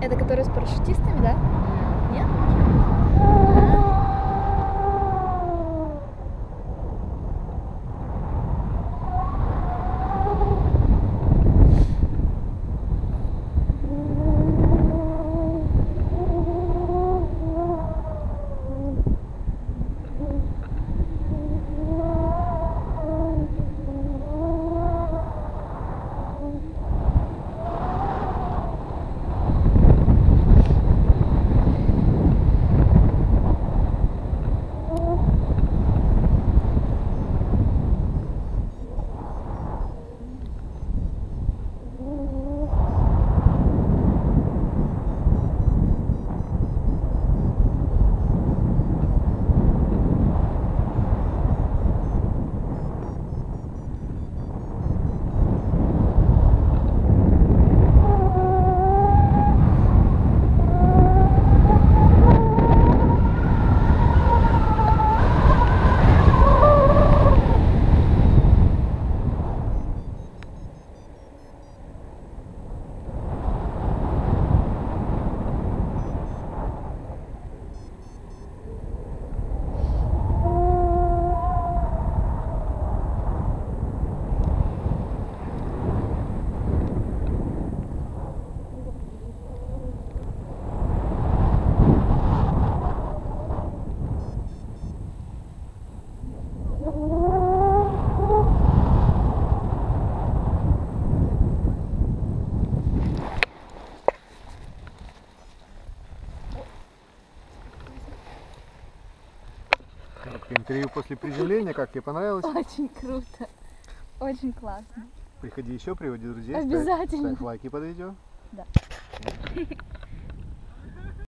Это которая с парашютистами, да? Нет? Интервью после приземления, как тебе понравилось? Очень круто. Очень классно. Приходи еще, приводи друзей. ставь- Обязательно. Ставь лайки под видео. Да.